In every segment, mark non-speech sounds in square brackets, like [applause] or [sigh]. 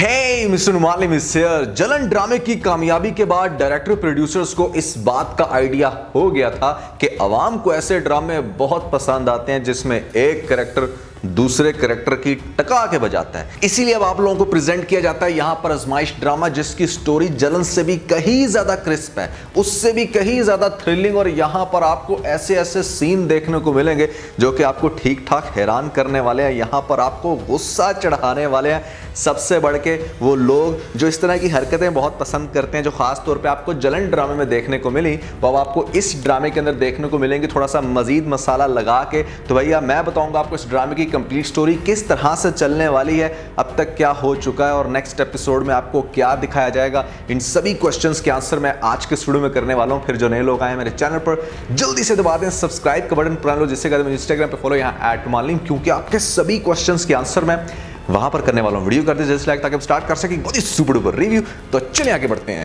हे mister नुमाली mister जलन ड्रामे की कामयाबी के बाद डायरेक्टर प्रोड्यूसर्स को इस बात का आइडिया हो गया था कि आवाम को ऐसे ड्रामे बहुत पसंद आते हैं जिसमें एक करेक्टर दूसरे करेक्टर की टका के बजाता है। इसीलिए अब आप लोगों को प्रेजेंट किया जाता है यहाँ पर अजमाइश ड्रामा जिसकी स्टोरी जलन से भी कहीं ज़्यादा क्रिस्प है। उससे भी कहीं ज़्यादा थ्रिलिंग और यहाँ पर आपको ऐसे ऐसे सीन देखने को मिलेंगे, जो कि आपको ठीक ठाक हैरान करने वाले हैं, यहाँ पर आपको गुस्सा चढ़ाने वाले हैं। सबसे बढ़ के वो लोग जो इस तरह की हरकतें बहुत पसंद करते हैं, जो खास तौर पे आपको जलन ड्रामे में देखने को मिली, वो अब आपको इस ड्रामे के अंदर देखने को मिलेंगे, थोड़ा सा मजीद मसाला लगा के। तो भैया, मैं बताऊँगा आपको इस ड्रामे की कंप्लीट स्टोरी किस तरह से चलने वाली है, अब तक क्या हो चुका है और नेक्स्ट एपिसोड में आपको क्या दिखाया जाएगा, इन सभी क्वेश्चन के आंसर मैं आज के स्टूडियो में करने वाला हूँ। फिर जो नए लोग आए मेरे चैनल पर, जल्दी से दबा दें सब्सक्राइब का बटन पुराना लो, जिससे कहते इंस्टाग्राम पर फॉलो यहाँ एट मालिंग क्योंकि आपके सभी क्वेश्चन के आंसर मैं वहाँ पर करने वाला हूँ। वीडियो करते जैसे लाइक ताकि स्टार्ट कर सकें, बहुत ही सुपर डुपर रिव्यू तो चलिए आगे बढ़ते हैं।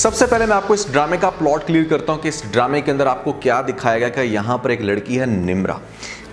सबसे पहले मैं आपको इस ड्रामे का प्लॉट क्लियर करता हूँ कि इस ड्रामे के अंदर आपको क्या दिखाया गया कि यहाँ पर एक लड़की है, निम्रा।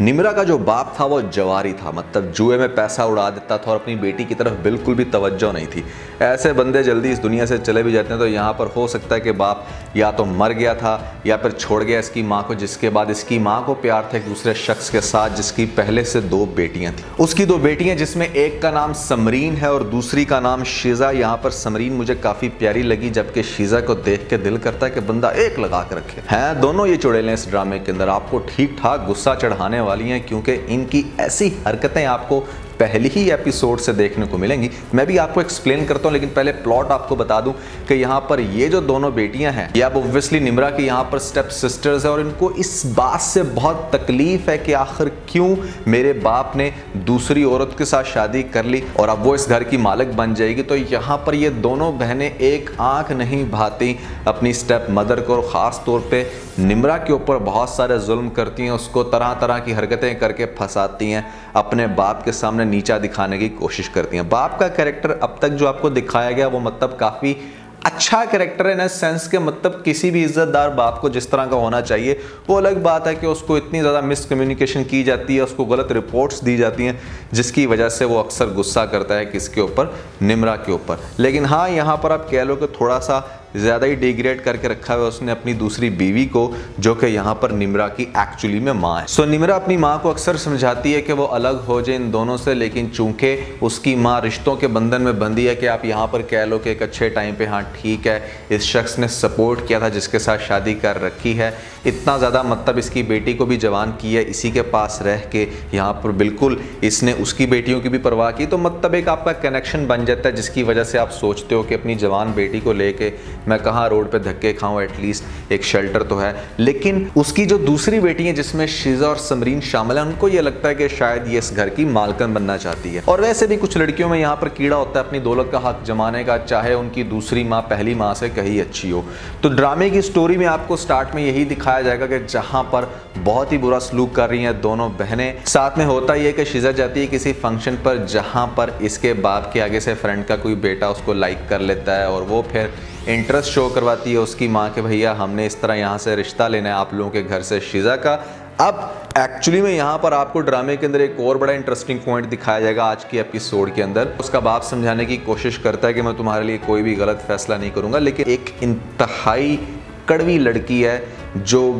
निमरा का जो बाप था, वो जवारी था। मतलब जुए में पैसा उड़ा देता था और अपनी बेटी की तरफ़ बिल्कुल भी तवज्जो नहीं थी। ऐसे बंदे जल्दी इस दुनिया से चले भी जाते हैं तो यहाँ पर हो सकता है कि बाप या तो मर गया था या फिर छोड़ गया इसकी माँ को, जिसके बाद इसकी माँ को प्यार था एक दूसरे शख्स के साथ, जिसकी पहले से दो बेटियाँ थी। उसकी दो बेटियाँ, जिसमें एक का नाम समरीन है और दूसरी का नाम शीज़ा। यहाँ पर समरीन मुझे काफ़ी प्यारी लगी, जबकि शीज़ा को देख के दिल करता है कि बंदा एक लगा के रखे। हैं, दोनों ये चुड़ैलें इस ड्रामे के अंदर। आपको ठीक ठाक गुस्सा चढ़ाने वाली हैं, क्योंकि इनकी ऐसी हरकतें आपको पहली ही एपिसोड से देखने को मिलेंगी। मैं भी आपको एक्सप्लेन करता हूँ, लेकिन पहले प्लॉट आपको बता दूँ कि यहाँ पर ये जो दोनों बेटियाँ हैं, ये अब ओब्वियसली निमरा की यहाँ पर स्टेप सिस्टर्स है, और इनको इस बात से बहुत तकलीफ़ है कि आखिर क्यों मेरे बाप ने दूसरी औरत के साथ शादी कर ली और अब वो इस घर की मालिक बन जाएगी। तो यहाँ पर ये दोनों बहनें एक आँख नहीं भाती अपनी स्टेप मदर को, और ख़ास तौर पर निमरा के ऊपर बहुत सारे जुल्म करती हैं, उसको तरह तरह की हरकतें करके फंसाती हैं, अपने बाप के सामने नीचा दिखाने की कोशिश करती हैं। बाप का कैरेक्टर अब तक जो आपको दिखाया गया, वो मतलब काफ़ी अच्छा करेक्टर है इन सेंस के मतलब किसी भी इज्जतदार बाप को जिस तरह का होना चाहिए, वो अलग बात है कि उसको इतनी ज़्यादा मिसकम्युनिकेशन की जाती है, उसको गलत रिपोर्ट्स दी जाती हैं, जिसकी वजह से वो अक्सर गुस्सा करता है किसके ऊपर? निमरा के ऊपर। लेकिन हाँ यहाँ पर आप कह लो कि थोड़ा सा ज़्यादा ही डिग्रेड करके रखा हुआ उसने अपनी दूसरी बीवी को जो कि यहाँ पर निमरा की एक्चुअली में माँ है। सो so, निमरा अपनी माँ को अक्सर समझाती है कि वो अलग हो जाए इन दोनों से लेकिन चूँकि उसकी माँ रिश्तों के बंधन में बंधी है कि आप यहाँ पर कह लो कि एक अच्छे टाइम पे हाँ ठीक है इस शख्स ने सपोर्ट किया था जिसके साथ शादी कर रखी है इतना ज़्यादा मतलब इसकी बेटी को भी जवान की है इसी के पास रह के यहाँ पर बिल्कुल इसने उसकी बेटियों की भी परवाह की। तो मतलब एक आपका कनेक्शन बन जाता है, जिसकी वजह से आप सोचते हो कि अपनी जवान बेटी को लेके मैं कहाँ रोड पे धक्के खाऊं एटलीस्ट एक शेल्टर तो है। लेकिन उसकी जो दूसरी बेटी है, जिसमें शीजा और समरीन शामिल है, उनको ये लगता है कि शायद ये इस घर की मालकन बनना चाहती है। और वैसे भी कुछ लड़कियों में यहाँ पर कीड़ा होता है, अपनी दौलत का हक जमाने का, चाहे उनकी दूसरी माँ पहली माँ से कहीं अच्छी हो। तो ड्रामे की स्टोरी में आपको स्टार्ट में यही दिखाया जाएगा कि जहाँ पर बहुत ही बुरा सलूक कर रही हैं दोनों बहनें। साथ में होता ही है कि शिजा जाती है किसी फ़ंक्शन पर, जहाँ पर इसके बाप के आगे से फ्रेंड का कोई बेटा उसको लाइक कर लेता है और वो फिर इंटरेस्ट शो करवाती है उसकी माँ के भैया, हमने इस तरह यहाँ से रिश्ता लेना है, आप लोगों के घर से शिजा का। अब एक्चुअली में यहाँ पर आपको ड्रामे के अंदर एक और बड़ा इंटरेस्टिंग पॉइंट दिखाया जाएगा आज की एपिसोड के अंदर। उसका बाप समझाने की कोशिश करता है कि मैं तुम्हारे लिए कोई भी गलत फैसला नहीं करूँगा, लेकिन एक इंतहाई कड़वी लड़की है जो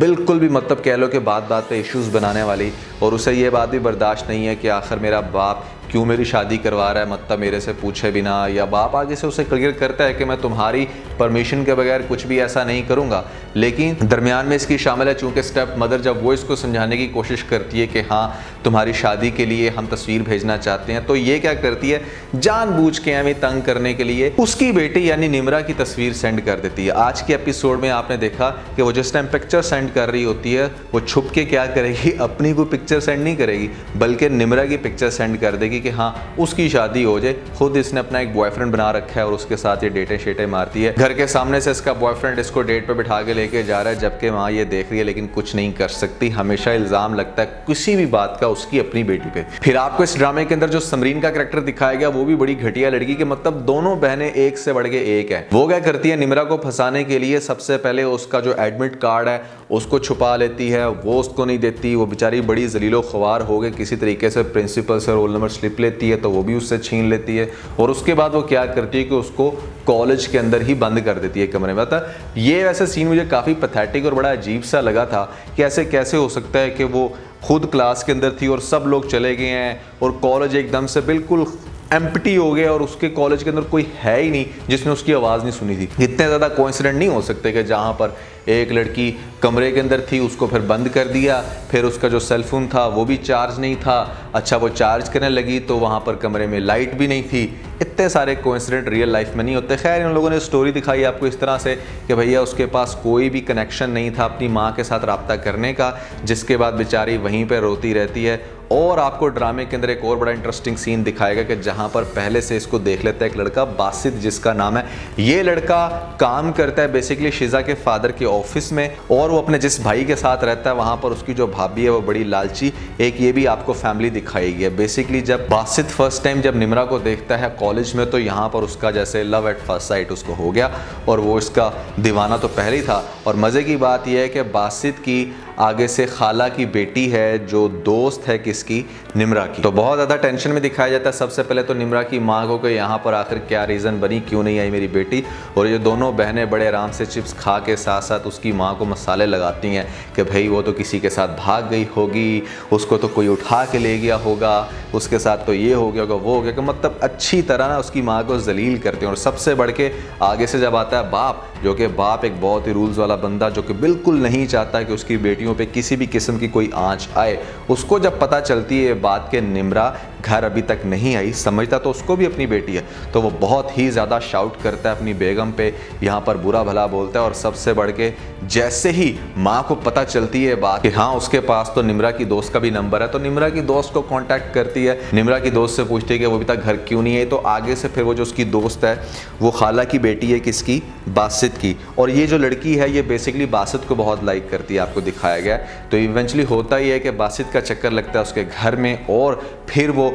बिल्कुल भी मतलब कह लो कि बात बात पे इश्यूज़ बनाने वाली और उसे ये बात भी बर्दाश्त नहीं है कि आखिर मेरा बाप क्यों मेरी शादी करवा रहा है? मतलब मेरे से पूछे बिना, या बाप आगे से उसे क्लियर करता है कि मैं तुम्हारी परमिशन के बगैर कुछ भी ऐसा नहीं करूँगा? लेकिन दरमियान में इसकी शामिल है, चूँकि स्टेप मदर जब वो इसको समझाने की कोशिश करती है कि हाँ तुम्हारी शादी के लिए हम तस्वीर भेजना चाहते हैं तो ये क्या करती है? जानबूझ के हमें तंग करने के लिए उसकी बेटी यानी निमरा की तस्वीर सेंड कर देती है। आज के एपिसोड में आपने देखा कि वो जिस टाइम पिक्चर सेंड कर रही होती है, वो छुप के क्या करेगी? [laughs] अपनी कोई पिक्चर सेंड नहीं करेगी, बल्कि निमरा की पिक्चर सेंड कर देगी। लगी कि हाँ उसकी शादी हो जाए। खुद इसने अपना एक बॉयफ्रेंड बना रखा है और उसके साथ ये डेटें शेटें मारती है। घर के सामने से इसका बॉयफ्रेंड इसको डेट पे बिठा के लेके जा रहा है, जबकि वहाँ ये देख रही है, लेकिन कुछ नहीं कर सकती। हमेशा इल्ज़ाम लगता है किसी भी बात का उसकी अपनी बेटी पे। फिर आपको इस ड्रामे के अंदर जो समरीन का करेक्टर दिखाया गया, वो भी बड़ी घटिया लड़की के मतलब दोनों बहनें एक से बढ़ के एक है। वो क्या करती है, निमरा को फंसाने के लिए सबसे पहले उसका जो एडमिट कार्ड है, उसको छुपा लेती है। वो उसको नहीं देती, वो बेचारी बड़ी जलीलो ख्वार हो गए किसी तरीके से प्रिंसिपल से रोल नंबर स्लिप लेती है तो वो भी उससे छीन लेती है। और उसके बाद वो क्या करती है कि उसको कॉलेज के अंदर ही बंद कर देती है कमरे में। मतलब ये वैसे सीन मुझे काफ़ी पथेटिक और बड़ा अजीब सा लगा था कि ऐसे कैसे हो सकता है कि वो खुद क्लास के अंदर थी और सब लोग चले गए हैं और कॉलेज एकदम से बिल्कुल एम्प्टी हो गया और उसके कॉलेज के अंदर कोई है ही नहीं जिसने उसकी आवाज़ नहीं सुनी थी। इतने ज़्यादा कोइंसिडेंट नहीं हो सकते कि जहाँ पर एक लड़की कमरे के अंदर थी, उसको फिर बंद कर दिया, फिर उसका जो सेलफोन था, वो भी चार्ज नहीं था। अच्छा वो चार्ज करने लगी तो वहाँ पर कमरे में लाइट भी नहीं थी। इतने सारे कोइंसिडेंट रियल लाइफ में नहीं होते। खैर, इन लोगों ने स्टोरी दिखाई आपको इस तरह से कि भैया, उसके पास कोई भी कनेक्शन नहीं था अपनी माँ के साथ रबता करने का, जिसके बाद बेचारी वहीं पर रोती रहती है। और आपको ड्रामे के अंदर एक और बड़ा इंटरेस्टिंग सीन दिखाएगा कि जहाँ पर पहले से इसको देख लेता है एक लड़का, बासित, जिसका नाम है। ये लड़का काम करता है बेसिकली शिजा के फादर के ऑफ़िस में और वो अपने जिस भाई के साथ रहता है, वहाँ पर उसकी जो भाभी है वो बड़ी लालची, एक ये भी आपको फैमिली दिखाई गई है बेसिकली जब बासित फ़र्स्ट टाइम जब निमरा को देखता है कॉलेज में तो यहाँ पर उसका जैसे लव एट फ़र्स्ट साइट उसको हो गया और वो इसका दीवाना तो पहले ही था। और मज़े की बात यह है कि बासित की आगे से खाला की बेटी है, जो दोस्त है किसकी? निमरा की। तो बहुत ज़्यादा टेंशन में दिखाया जाता है, सबसे पहले तो निमरा की माँ को कि यहाँ पर आखिर क्या रीज़न बनी, क्यों नहीं आई मेरी बेटी? और ये दोनों बहनें बड़े आराम से चिप्स खा के साथ साथ उसकी माँ को मसाले लगाती हैं कि भाई वो तो किसी के साथ भाग गई होगी, उसको तो कोई उठा के ले गया होगा, उसके साथ तो ये हो गया होगा, वो हो गया मतलब अच्छी तरह ना उसकी माँ को जलील करते हैं। और सबसे बढ़ के आगे से जब आता है, बाप जो कि बाप एक बहुत ही रूल्स वाला बंदा जो कि बिल्कुल नहीं चाहता कि उसकी बेटियों पे किसी भी किस्म की कोई आँच आए। उसको जब पता चलती है बात के निमरा घर अभी तक नहीं आई, समझता तो उसको भी अपनी बेटी है तो वो बहुत ही ज़्यादा शाउट करता है अपनी बेगम पे, यहाँ पर बुरा भला बोलता है और सबसे बढ़ के जैसे ही माँ को पता चलती है बात कि हाँ उसके पास तो निमरा की दोस्त का भी नंबर है तो निमरा की दोस्त को कांटेक्ट करती है। निमरा की दोस्त से पूछती है कि वो अभी तक घर क्यों नहीं आई तो आगे से फिर वो जो उसकी दोस्त है, वो खाला की बेटी है किसकी? बासित की। और ये जो लड़की है, ये बेसिकली बासित को बहुत लाइक करती है, आपको दिखाया गया तो इवेंचुअली होता ही है कि बासित का चक्कर लगता है उसके घर में और फिर वो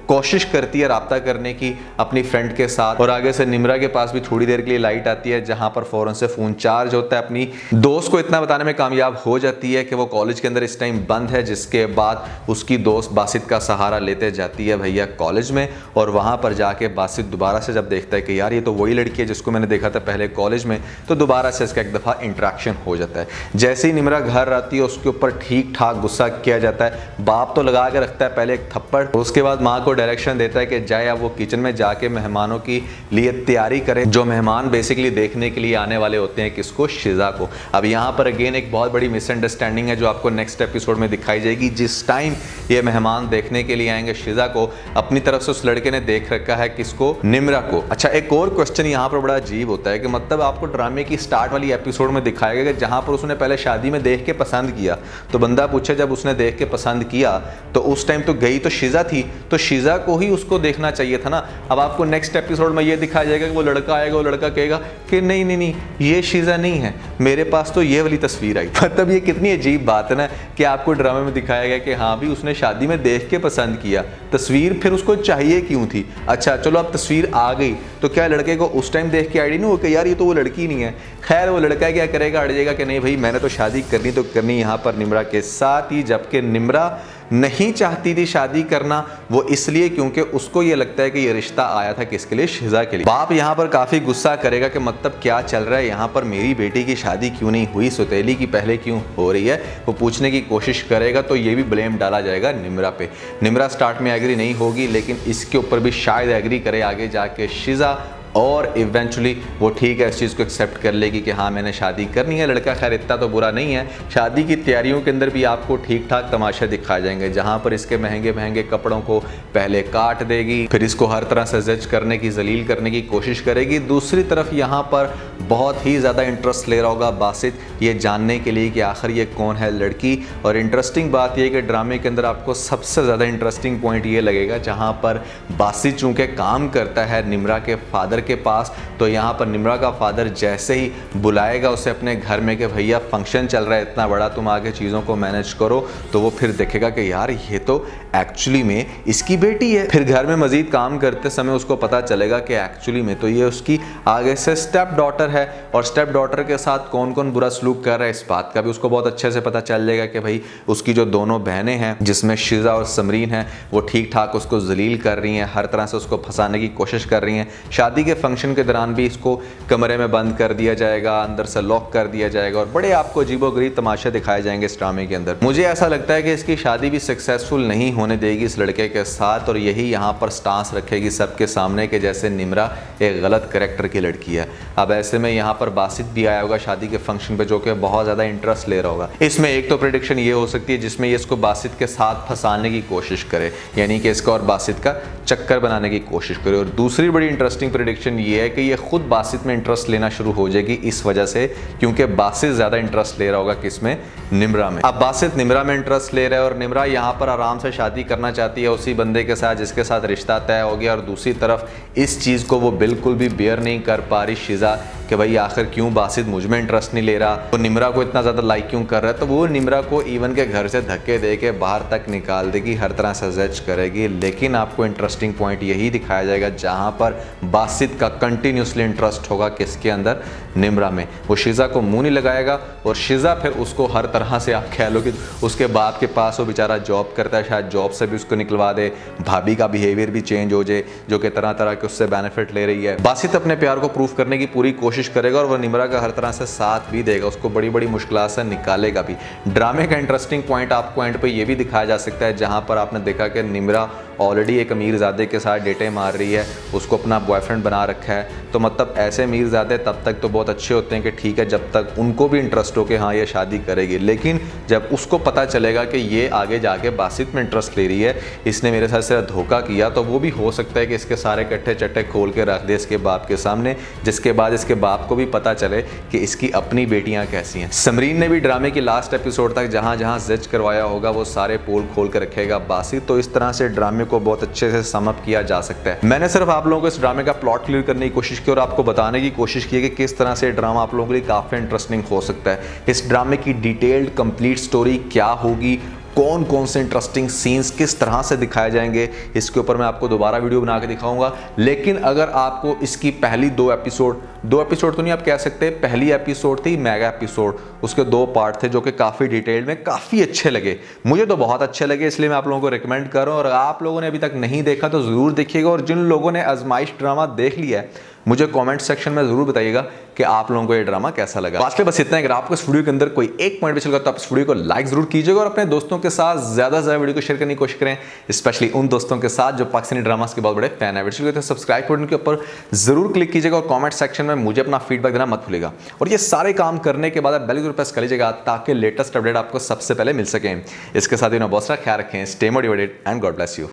कोशिश करती है रबता करने की अपनी फ्रेंड के साथ। और आगे से निमरा के पास भी थोड़ी देर के लिए लाइट आती है, जहाँ पर फ़ौरन से फ़ोन चार्ज होता है। अपनी दोस्त को इतना बताने में कामयाब हो जाती है कि वो कॉलेज के अंदर इस टाइम बंद है, जिसके बाद उसकी दोस्त बासित का सहारा लेते जाती है भैया कॉलेज में। और वहाँ पर जाके बासित दोबारा से जब देखता है कि यार, ये तो वही लड़की है जिसको मैंने देखा था पहले कॉलेज में तो दोबारा से इसका एक दफ़ा इंट्रैक्शन हो जाता है। जैसे ही निमरा घर आती है, उसके ऊपर ठीक ठाक गुस्सा किया जाता है। बाप तो लगा के रखता है पहले एक थप्पड़, उसके बाद माँ को डायरेक्शन देता है कि जाए अब वो किचन में जाके मेहमानों की लिए तैयारी करें। जो मेहमान बेसिकली देखने के लिए आने वाले होते हैं किसको? शिजा को। अब यहाँ पर अगेन एक बहुत बड़ी मिसअंडरस्टैंडिंग है जो आपको नेक्स्ट एपिसोड में दिखाई जाएगी। जिस टाइम ये मेहमान देखने के लिए आएँगे शिजा को, अपनी तरफ़ से उस लड़के ने देख रखा है किसको? निमरा को। अच्छा एक और क्वेश्चन यहाँ पर बड़ा अजीब होता है कि मतलब आपको ड्रामे की स्टार्ट वाली एपिसोड में दिखाया गया कि जहाँ पर उसने पहले शादी में देख के पसंद किया। तो बंदा पूछे, जब उसने देख के पसंद किया तो उस टाइम तो गई तो शिजा थी। तो शिजा को ही उसको देखना चाहिए था ना। अब आपको नेक्स्ट एपिसोड में ये दिखाया जाएगा कि वो लड़का आएगा, वो लड़का कहेगा कि नहीं नहीं नहीं, ये शिजा नहीं है। मेरे पास तो ये वाली तस्वीर आई। [laughs] मतलब ये कितनी अजीब बात है ना कि आपको ड्रामे में दिखाया गया कि हाँ भी उसने शादी में देख के पसंद किया। तस्वीर फिर उसको चाहिए क्यों थी? अच्छा चलो अब तस्वीर आ गई। तो क्या लड़के को उस टाइम देख के आईडी नहीं हो कि यार ये तो वो लड़की नहीं है? खैर, वो लड़का क्या करेगा? अड़ जाएगा कि नहीं भाई, मैंने तो शादी करनी तो करनी यहाँ पर निमरा के साथ ही, जबकि निमरा नहीं चाहती थी शादी करना, वो इसलिए क्योंकि उसको ये लगता है कि ये रिश्ता आया था किसके लिए? शिजा के लिए। बाप यहाँ पर काफ़ी गुस्सा करेगा कि मतलब क्या चल रहा है? यहाँ पर मेरी बेटी की शादी क्यों नहीं हुई? सुतेली की पहले क्यों हो रही है? वो पूछने की कोशिश करेगा तो ये भी ब्लेम डाला जाएगा निमरा पे। निमरा स्टार्ट में एग्री नहीं होगी, लेकिन इसके ऊपर भी शायद एग्री करे आगे जाके। शिजा और इवेंचुअली वो ठीक है, इस चीज़ को एक्सेप्ट कर लेगी कि हाँ मैंने शादी करनी है। लड़का खैर इतना तो बुरा नहीं है। शादी की तैयारियों के अंदर भी आपको ठीक ठाक तमाशे दिखाए जाएँगे, जहाँ पर इसके महँगे महँगे कपड़ों को पहले काट देगी, फिर इसको हर तरह से जज करने की, जलील करने की कोशिश करेगी। दूसरी तरफ़ यहाँ पर बहुत ही ज़्यादा इंटरेस्ट ले रहा होगा बासित ये जानने के लिए कि आखिर ये कौन है लड़की। और इंटरेस्टिंग बात यह कि ड्रामे के अंदर आपको सबसे ज़्यादा इंटरेस्टिंग पॉइंट ये लगेगा, जहाँ पर बासित चूँकि काम करता है, निमरा के फादर के पास तो यहाँ पर निमरा का फादर जैसे ही बुलाएगा उसे अपने घर में कि भैया फ़ंक्शन चल रहा है, इतना बड़ा तुम आगे चीज़ों को मैनेज करो तो वो फिर देखेगा कि यार ये तो एक्चुअली में इसकी बेटी है। फिर घर में मजीद काम करते समय उसको पता चलेगा कि एक्चुअली में तो ये उसकी आगे से स्टेप डॉटर है। और स्टेप डॉटर के साथ कौन कौन बुरा सलूक कर रहा है, इस बात का भी उसको बहुत अच्छे से पता चल जाएगा कि भाई उसकी जो दोनों बहनें हैं, जिसमें शिजा और समरीन है, वो ठीक ठाक उसको जलील कर रही हैं, हर तरह से उसको फंसाने की कोशिश कर रही हैं। शादी के फ़ंक्शन के दौरान भी इसको कमरे में बंद कर दिया जाएगा, अंदर से लॉक कर दिया जाएगा और बड़े आपको अजीबोगरीब तमाशे दिखाए जाएँगे इस ड्रामे के अंदर। मुझे ऐसा लगता है कि इसकी शादी भी सक्सेसफुल नहीं होने देगी इस लड़के के साथ और यही यहाँ पर स्टांस रखेगी सबके सामने के जैसे निमरा एक गलत करेक्टर की लड़की है। अब ऐसे में यहाँ पर बासित भी आया होगा शादी के फ़ंक्शन पे जो कि बहुत ज़्यादा इंटरेस्ट ले रहा होगा। इसमें एक तो प्रिडिक्शन ये हो सकती है जिसमें ये इसको बासित के साथ फंसाने की कोशिश करे, यानी कि इसका और बासित का चक्कर बनाने की कोशिश करे और दूसरी बड़ी इंटरेस्टिंग प्रिडिक्शन ये है कि ये खुद बासित में इंटरेस्ट लेना शुरू हो जाएगी इस वजह से, क्योंकि बासित ज़्यादा इंटरेस्ट ले रहा होगा किसमें? निमरा में। अब बासित निमरा में इंटरेस्ट ले रहा है और निमरा यहाँ पर आराम से शादी करना चाहती है उसी बंदे के साथ जिसके साथ रिश्ता तय हो गया और दूसरी तरफ़ इस चीज़ को वो बिल्कुल भी बेयर नहीं कर पा रही, शिजा। कि भाई आखिर क्यों बासित मुझमें इंटरेस्ट नहीं ले रहा? वो निमरा को इतना ज़्यादा लाइक क्यों कर रहा है? तो वो निमरा को इवन के घर से धक्के दे के बाहर तक निकाल देगी हर तरह से जज करेगी। लेकिन आपको इंटरेस्टिंग पॉइंट यही दिखाया जाएगा जहाँ पर बासित का कंटिन्यूसली इंटरेस्ट होगा किसके अंदर? निमरा में। वो शिजा को मुँह नहीं लगाएगा और शिजा फिर उसको हर तरह से आप कह लो कि उसके बाप के पास वो बेचारा जॉब करता है, शायद जॉब से भी उसको निकलवा दे, भाभी का बिहेवियर भी चेंज हो जाए, जो कि तरह तरह के उससे बेनिफिट ले रही है। बासित अपने प्यार को प्रूफ करने की पूरी कोशिश करेगा और वह निमरा का हर तरह से साथ भी देगा, उसको बड़ी बड़ी मुश्किल से निकालेगा भी। ड्रामे का इंटरेस्टिंग पॉइंट आपको एंड पर यह भी दिखाया जा सकता है, जहाँ पर आपने देखा कि निमरा ऑलरेडी एक अमीरजादे के साथ डेटे मार रही है, उसको अपना बॉयफ्रेंड बना रखा है। तो मतलब ऐसे अमीरजादे तब तक तो बहुत अच्छे होते हैं कि ठीक है, जब तक उनको भी इंटरेस्ट हो कि हाँ ये शादी करेगी। लेकिन जब उसको पता चलेगा कि ये आगे जाके बासित में इंटरेस्ट ले रही है, इसने मेरे साथ सिर्फ़ धोखा किया तो वो भी हो सकता है कि इसके सारे कट्ठे चट्टे खोल के रख दे इसके बाप के सामने, जिसके बाद इसके बाप को भी पता चले कि इसकी अपनी बेटियाँ कैसी हैं। समरीन ने भी ड्रामे की लास्ट एपिसोड तक जहाँ जहाँ जज करवाया होगा, वो सारे पोल खोल कर रखेगा बासित। तो इस तरह से ड्रामे को बहुत अच्छे से समअप किया जा सकता है। मैंने सिर्फ़ आप लोगों को इस ड्रामे का प्लॉट क्लियर करने की कोशिश की और आपको बताने की कोशिश की कि किस तरह से ड्रामा आप लोगों के लिए काफ़ी इंटरेस्टिंग हो सकता है। इस ड्रामे की डिटेल्ड कंप्लीट स्टोरी क्या होगी? कौन कौन से इंटरेस्टिंग सीन्स किस तरह से दिखाए जाएँगे, इसके ऊपर मैं आपको दोबारा वीडियो बना के दिखाऊँगा। लेकिन अगर आपको इसकी पहली दो एपिसोड दो एपिसोड तो नहीं आप कह सकते, पहली एपिसोड थी मेगा एपिसोड उसके दो पार्ट थे जो कि काफ़ी डिटेल में काफ़ी अच्छे लगे। मुझे तो बहुत अच्छे लगे, इसलिए मैं आप लोगों को रिकमेंड कर और आप लोगों ने अभी तक नहीं देखा तो ज़रूर देखिएगा। और जिन लोगों ने आजमाइश ड्रामा देख लिया है मुझे कमेंट सेक्शन में ज़रूर बताइएगा कि आप लोगों को ये ड्रामा कैसा लगा। आज के बस इतना है। अगर आपको इस वीडियो के अंदर कोई एक पॉइंट भी चल तो आप इस वीडियो को लाइक ज़रूर कीजिएगा और अपने दोस्तों के साथ ज़्यादा से ज़्यादा वीडियो को शेयर करने की कोशिश करें स्पेशली उन दोस्तों के साथ जो पाकिस्तानी ड्रामास के बहुत बड़े फ़ैन है। वीडियो तो सब्सक्राइब बटन के ऊपर, ज़रूर क्लिक कीजिएगा और कॉमेंट सेक्शन में मुझे अपना फीडबैक देना मत भूलेगा और ये सारे काम करने के बाद बेल ज़रूर प्रेस कर लीजिएगा ताकि लेटेस्ट अपडेट आपको सबसे पहले मिल सके। इसके साथ ही बहुत सारा ख्याल रखें। Stay motivated and God bless you